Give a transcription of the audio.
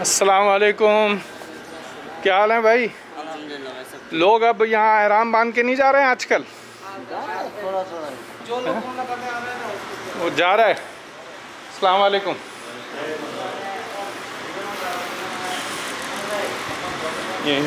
असलकुम क्या हाल है भाई? लोग अब यहाँ आराम बाँध के नहीं जा रहे हैं आजकल? वो जा रहा है। अस्सलाम वालेकुम ये